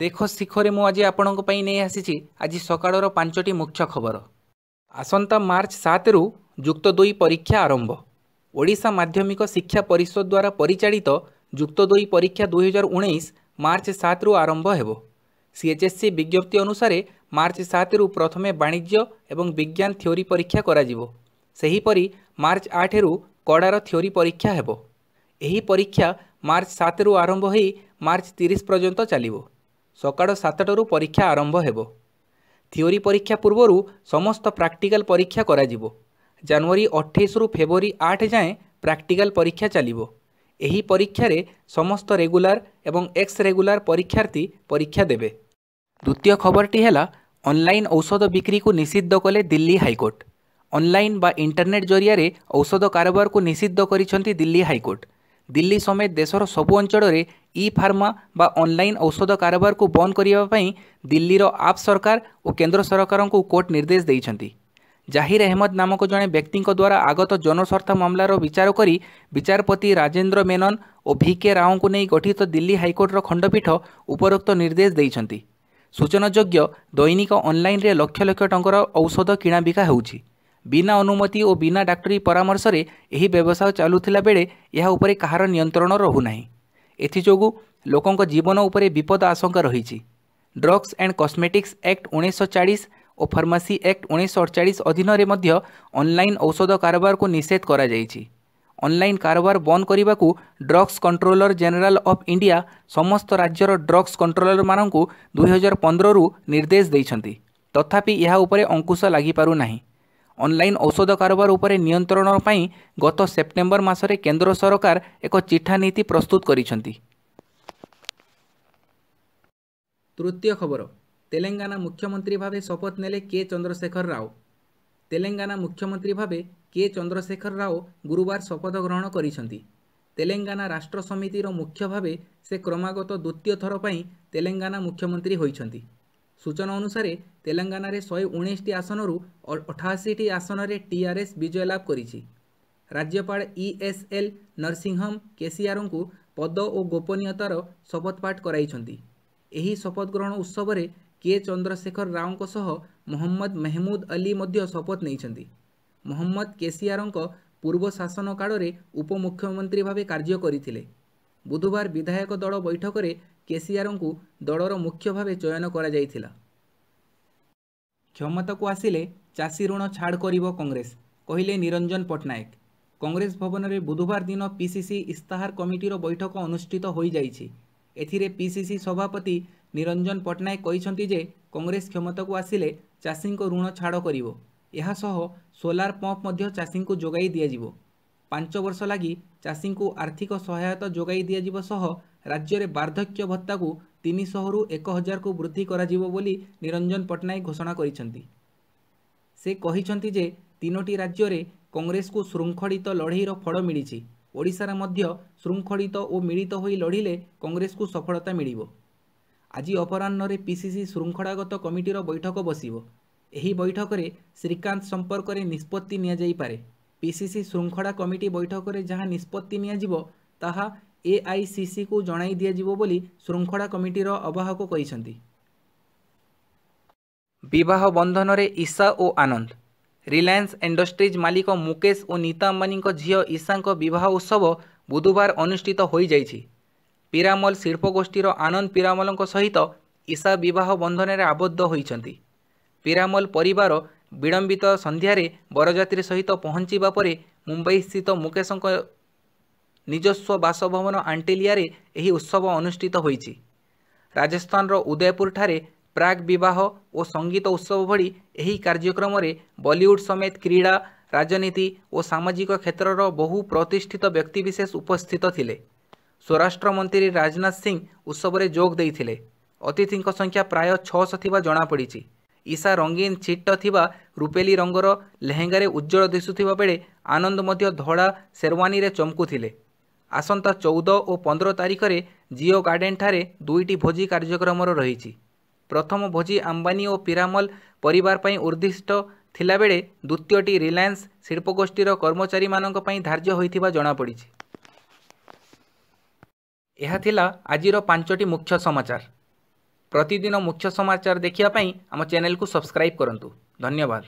ଦେଖ ଶିଖରେ ମୁଁ ଆଜି ଆପଣଙ୍କ ପାଇଁ ନେଇ ଆସିଛି ଆଜି ସକାଳର ପାଞ୍ଚଟି ମୁଖ୍ୟ ଖବର। ଆସନ୍ତା ମାର୍ଚ୍ଚ ସାତରୁ ଯୁକ୍ତ ଦୁଇ ପରୀକ୍ଷା ଆରମ୍ଭ। ଓଡ଼ିଶା ମାଧ୍ୟମିକ ଶିକ୍ଷା ପରିଷଦ ଦ୍ୱାରା ପରିଚାଳିତ ଯୁକ୍ତ ଦୁଇ ପରୀକ୍ଷା ଦୁଇହଜାର ଉଣେଇଶ ମାର୍ଚ୍ଚ ସାତରୁ ଆରମ୍ଭ ହେବ। ସିଏଚ୍ଏସ୍ସି ବିଜ୍ଞପ୍ତି ଅନୁସାରେ ମାର୍ଚ୍ଚ ସାତରୁ ପ୍ରଥମେ ବାଣିଜ୍ୟ ଏବଂ ବିଜ୍ଞାନ ଥିଓରି ପରୀକ୍ଷା କରାଯିବ। ସେହିପରି ମାର୍ଚ୍ଚ ଆଠରୁ କଡ଼ାର ଥିଓରି ପରୀକ୍ଷା ହେବ। ଏହି ପରୀକ୍ଷା ମାର୍ଚ୍ଚ ସାତରୁ ଆରମ୍ଭ ହୋଇ ମାର୍ଚ୍ଚ ତିରିଶ ପର୍ଯ୍ୟନ୍ତ ଚାଲିବ। ସକାଳ ସାତଟାରୁ ପରୀକ୍ଷା ଆରମ୍ଭ ହେବ। ଥିଓରି ପରୀକ୍ଷା ପୂର୍ବରୁ ସମସ୍ତ ପ୍ରାକ୍ଟିକାଲ ପରୀକ୍ଷା କରାଯିବ। ଜାନୁଆରୀ ଅଠେଇଶରୁ ଫେବୃଆରୀ ଆଠ ଯାଏଁ ପ୍ରାକ୍ଟିକାଲ ପରୀକ୍ଷା ଚାଲିବ। ଏହି ପରୀକ୍ଷାରେ ସମସ୍ତ ରେଗୁଲାର ଏବଂ ଏକ୍ସ ରେଗୁଲାର ପରୀକ୍ଷାର୍ଥୀ ପରୀକ୍ଷା ଦେବେ। ଦ୍ୱିତୀୟ ଖବରଟି ହେଲା ଅନଲାଇନ୍ ଔଷଧ ବିକ୍ରିକୁ ନିଷିଦ୍ଧ କଲେ ଦିଲ୍ଲୀ ହାଇକୋର୍ଟ। ଅନଲାଇନ୍ ବା ଇଣ୍ଟରନେଟ୍ ଜରିଆରେ ଔଷଧ କାରବାରକୁ ନିଷିଦ୍ଧ କରିଛନ୍ତି ଦିଲ୍ଲୀ ହାଇକୋର୍ଟ। ଦିଲ୍ଲୀ ସମେତ ଦେଶର ସବୁ ଅଞ୍ଚଳରେ ଇ ଫାର୍ମା ବା ଅନଲାଇନ୍ ଔଷଧ କାରବାରକୁ ବନ୍ଦ କରିବା ପାଇଁ ଦିଲ୍ଲୀର ଆପ୍ ସରକାର ଓ କେନ୍ଦ୍ର ସରକାରଙ୍କୁ କୋର୍ଟ ନିର୍ଦ୍ଦେଶ ଦେଇଛନ୍ତି। ଜାହିର ଅହମ୍ମଦ ନାମକ ଜଣେ ବ୍ୟକ୍ତିଙ୍କ ଦ୍ୱାରା ଆଗତ ଜନସ୍ୱାର୍ଥ ମାମଲାର ବିଚାର କରି ବିଚାରପତି ରାଜେନ୍ଦ୍ର ମେନନ ଓ ଭି କେ ରାଓଙ୍କୁ ନେଇ ଗଠିତ ଦିଲ୍ଲୀ ହାଇକୋର୍ଟର ଖଣ୍ଡପୀଠ ଉପରୋକ୍ତ ନିର୍ଦ୍ଦେଶ ଦେଇଛନ୍ତି। ସୂଚନାଯୋଗ୍ୟ ଦୈନିକ ଅନଲାଇନ୍ରେ ଲକ୍ଷ ଲକ୍ଷ ଟଙ୍କାର ଔଷଧ କିଣାବିକା ହେଉଛି। ବିନା ଅନୁମତି ଓ ବିନା ଡାକ୍ତରୀ ପରାମର୍ଶରେ ଏହି ବ୍ୟବସାୟ ଚାଲୁଥିଲା ବେଳେ ଏହା ଉପରେ କାହାର ନିୟନ୍ତ୍ରଣ ରହୁନାହିଁ। ଏଥିଯୋଗୁଁ ଲୋକଙ୍କ ଜୀବନ ଉପରେ ବିପଦ ଆଶଙ୍କା ରହିଛି। ଡ୍ରଗ୍ସ ଆଣ୍ଡ କସ୍ମେଟିକ୍ସ ଆକ୍ଟ ଉଣେଇଶହ ଚାଳିଶ ଓ ଫାର୍ମାସି ଆକ୍ଟ ଉଣେଇଶହ ଅଡ଼ଚାଳିଶ ଅଧୀନରେ ମଧ୍ୟ ଅନଲାଇନ୍ ଔଷଧ କାରବାରକୁ ନିଷେଧ କରାଯାଇଛି। ଅନଲାଇନ୍ କାରବାର ବନ୍ଦ କରିବାକୁ drugs controller general of India ସମସ୍ତ ରାଜ୍ୟର ଡ୍ରଗ୍ସ କଣ୍ଟ୍ରୋଲରମାନଙ୍କୁ ଦୁଇହଜାର ପନ୍ଦରରୁ ନିର୍ଦ୍ଦେଶ ଦେଇଛନ୍ତି। ତଥାପି ଏହା ଉପରେ ଅଙ୍କୁଶ ଲାଗିପାରୁନାହିଁ। ଅନଲାଇନ୍ ଔଷଧ କାରବାର ଉପରେ ନିୟନ୍ତ୍ରଣ ପାଇଁ ଗତ ସେପ୍ଟେମ୍ବର ମାସରେ କେନ୍ଦ୍ର ସରକାର ଏକ ଚିଠା ନୀତି ପ୍ରସ୍ତୁତ କରିଛନ୍ତି। ତୃତୀୟ ଖବର ତେଲେଙ୍ଗାନା ମୁଖ୍ୟମନ୍ତ୍ରୀ ଭାବେ ଶପଥ ନେଲେ କେ. ଚନ୍ଦ୍ରଶେଖର ରାଓ। ତେଲେଙ୍ଗାନା ମୁଖ୍ୟମନ୍ତ୍ରୀ ଭାବେ କେ. ଚନ୍ଦ୍ରଶେଖର ରାଓ ଗୁରୁବାର ଶପଥ ଗ୍ରହଣ କରିଛନ୍ତି। ତେଲେଙ୍ଗାନା ରାଷ୍ଟ୍ର ସମିତିର ମୁଖ୍ୟ ଭାବେ ସେ କ୍ରମାଗତ ଦ୍ୱିତୀୟ ଥର ପାଇଁ ତେଲେଙ୍ଗାନା ମୁଖ୍ୟମନ୍ତ୍ରୀ ହୋଇଛନ୍ତି। ସୂଚନା ଅନୁସାରେ ତେଲେଙ୍ଗାନାରେ ଶହେ ଉଣେଇଶଟି ଆସନରୁ ଅଠାଅଶୀଟି ଆସନରେ ଟିଆର୍ଏସ୍ ବିଜୟ ଲାଭ କରିଛି। ରାଜ୍ୟପାଳ ଇ ଏସ୍ ଏଲ୍ ନରସିଂହମ୍ କେସିଆରଙ୍କୁ ପଦ ଓ ଗୋପନୀୟତାର ଶପଥପାଠ କରାଇଛନ୍ତି। ଏହି ଶପଥ ଗ୍ରହଣ ଉତ୍ସବରେ କେ ଚନ୍ଦ୍ରଶେଖର ରାଓଙ୍କ ସହ ମହମ୍ମଦ ମେହମୁଦ ଅଲି ମଧ୍ୟ ଶପଥ ନେଇଛନ୍ତି। ମହମ୍ମଦ କେସିଆରଙ୍କ ପୂର୍ବ ଶାସନ କାଳରେ ଉପମୁଖ୍ୟମନ୍ତ୍ରୀ ଭାବେ କାର୍ଯ୍ୟ କରିଥିଲେ। ବୁଧବାର ବିଧାୟକ ଦଳ ବୈଠକରେ କେସିଆରଙ୍କୁ ଦଳର ମୁଖ୍ୟ ଭାବେ ଚୟନ କରାଯାଇଥିଲା। କ୍ଷମତାକୁ ଆସିଲେ ଚାଷୀ ଋଣ ଛାଡ଼ କରିବ କଂଗ୍ରେସ କହିଲେ ନିରଞ୍ଜନ ପଟ୍ଟନାୟକ। କଂଗ୍ରେସ ଭବନରେ ବୁଧବାର ଦିନ ପିସିସି ଇସ୍ତାହାର କମିଟିର ବୈଠକ ଅନୁଷ୍ଠିତ ହୋଇଯାଇଛି। ଏଥିରେ ପିସିସି ସଭାପତି ନିରଞ୍ଜନ ପଟ୍ଟନାୟକ କହିଛନ୍ତି ଯେ କଂଗ୍ରେସ କ୍ଷମତାକୁ ଆସିଲେ ଚାଷୀଙ୍କ ଋଣ ଛାଡ଼ କରିବ। ଏହା ସହ ସୋଲାର ପମ୍ପ ମଧ୍ୟ ଚାଷୀଙ୍କୁ ଯୋଗାଇ ଦିଆଯିବ। ପାଞ୍ଚ ବର୍ଷ ଲାଗି ଚାଷୀଙ୍କୁ ଆର୍ଥିକ ସହାୟତା ଯୋଗାଇ ଦିଆଯିବ ସହ ରାଜ୍ୟରେ ବାର୍ଦ୍ଧକ୍ୟ ଭତ୍ତାକୁ ତିନିଶହରୁ ଏକ ହଜାରକୁ ବୃଦ୍ଧି କରାଯିବ ବୋଲି ନିରଞ୍ଜନ ପଟ୍ଟନାୟକ ଘୋଷଣା କରିଛନ୍ତି। ସେ କହିଛନ୍ତି ଯେ ତିନୋଟି ରାଜ୍ୟରେ କଂଗ୍ରେସକୁ ଶୃଙ୍ଖଳିତ ଲଢ଼େଇର ଫଳ ମିଳିଛି। ଓଡ଼ିଶାରେ ମଧ୍ୟ ଶୃଙ୍ଖଳିତ ଓ ମିଳିତ ହୋଇ ଲଢ଼ିଲେ କଂଗ୍ରେସକୁ ସଫଳତା ମିଳିବ। ଆଜି ଅପରାହ୍ନରେ ପିସିସି ଶୃଙ୍ଖଳାଗତ କମିଟିର ବୈଠକ ବସିବ। ଏହି ବୈଠକରେ ଶ୍ରୀକାନ୍ତ ସମ୍ପର୍କରେ ନିଷ୍ପତ୍ତି ନିଆଯାଇପାରେ। ପିସିସି ଶୃଙ୍ଖଳା କମିଟି ବୈଠକରେ ଯାହା ନିଷ୍ପତ୍ତି ନିଆଯିବ ତାହା ଏଆଇସିସିକୁ ଜଣାଇ ଦିଆଯିବ ବୋଲି ଶୃଙ୍ଖଳା କମିଟିର ଆବାହକ କହିଛନ୍ତି। ବିବାହ ବନ୍ଧନରେ ଈଶା ଓ ଆନନ୍ଦ। ରିଲାଏନ୍ସ ଇଣ୍ଡଷ୍ଟ୍ରିଜ୍ ମାଲିକ ମୁକେଶ ଓ ନୀତା ଅମ୍ବାନୀଙ୍କ ଝିଅ ଈଶାଙ୍କ ବିବାହ ଉତ୍ସବ ବୁଧବାର ଅନୁଷ୍ଠିତ ହୋଇଯାଇଛି। ପିରାମଲ ଶିଳ୍ପଗୋଷ୍ଠୀର ଆନନ୍ଦ ପିରାମଲଙ୍କ ସହିତ ଈଶା ବିବାହ ବନ୍ଧନରେ ଆବଦ୍ଧ ହୋଇଛନ୍ତି। ପିରାମଲ ପରିବାର ବିଳମ୍ବିତ ସନ୍ଧ୍ୟାରେ ବରଯାତ୍ରୀ ସହିତ ପହଞ୍ଚିବା ପରେ ମୁମ୍ବାଇ ସ୍ଥିତ ମୁକେଶଙ୍କ ନିଜସ୍ୱ ବାସଭବନ ଆଣ୍ଟିଲିଆରେ ଏହି ଉତ୍ସବ ଅନୁଷ୍ଠିତ ହୋଇଛି। ରାଜସ୍ଥାନର ଉଦୟପୁରଠାରେ ପ୍ରାକ୍ ବିବାହ ଓ ସଙ୍ଗୀତ ଉତ୍ସବ ଭଳି ଏହି କାର୍ଯ୍ୟକ୍ରମରେ ବଲିଉଡ୍ ସମେତ କ୍ରୀଡ଼ା ରାଜନୀତି ଓ ସାମାଜିକ କ୍ଷେତ୍ରର ବହୁ ପ୍ରତିଷ୍ଠିତ ବ୍ୟକ୍ତିବିଶେଷ ଉପସ୍ଥିତ ଥିଲେ। ସ୍ୱରାଷ୍ଟ୍ର ମନ୍ତ୍ରୀ ରାଜନାଥ ସିଂ ଉତ୍ସବରେ ଯୋଗ ଦେଇଥିଲେ। ଅତିଥିଙ୍କ ସଂଖ୍ୟା ପ୍ରାୟ ଛଅଶହ ଥିବା ଜଣାପଡ଼ିଛି। ଈଶା ରଙ୍ଗୀନ ଛିଟ ଥିବା ରୂପେଲି ରଙ୍ଗର ଲେହେଙ୍ଗାରେ ଉଜ୍ଜଳ ଦିଶୁଥିବା ବେଳେ ଆନନ୍ଦ ମଧ୍ୟ ଧଳା ସେରୱାନୀରେ ଚମକୁଥିଲେ। ଆସନ୍ତା ଚଉଦ ଓ ପନ୍ଦର ତାରିଖରେ ଜିଓ ଗାର୍ଡେନ୍ଠାରେ ଦୁଇଟି ଭୋଜି କାର୍ଯ୍ୟକ୍ରମର ରହିଛି। ପ୍ରଥମ ଭୋଜି ଆମ୍ବାନୀ ଓ ପିରାମଲ ପରିବାର ପାଇଁ ଉଦ୍ଦିଷ୍ଟ ଥିଲାବେଳେ ଦ୍ୱିତୀୟଟି ରିଲାଏନ୍ସ ଶିଳ୍ପଗୋଷ୍ଠୀର କର୍ମଚାରୀମାନଙ୍କ ପାଇଁ ଧାର୍ଯ୍ୟ ହୋଇଥିବା ଜଣାପଡ଼ିଛି। ଏହା ଥିଲା ଆଜିର ପାଞ୍ଚଟି ମୁଖ୍ୟ ସମାଚାର। ପ୍ରତିଦିନ ମୁଖ୍ୟ ସମାଚାର ଦେଖିବା ପାଇଁ ଆମ ଚ୍ୟାନେଲକୁ ସବସ୍କ୍ରାଇବ୍ କରନ୍ତୁ ଧନ୍ୟବାଦ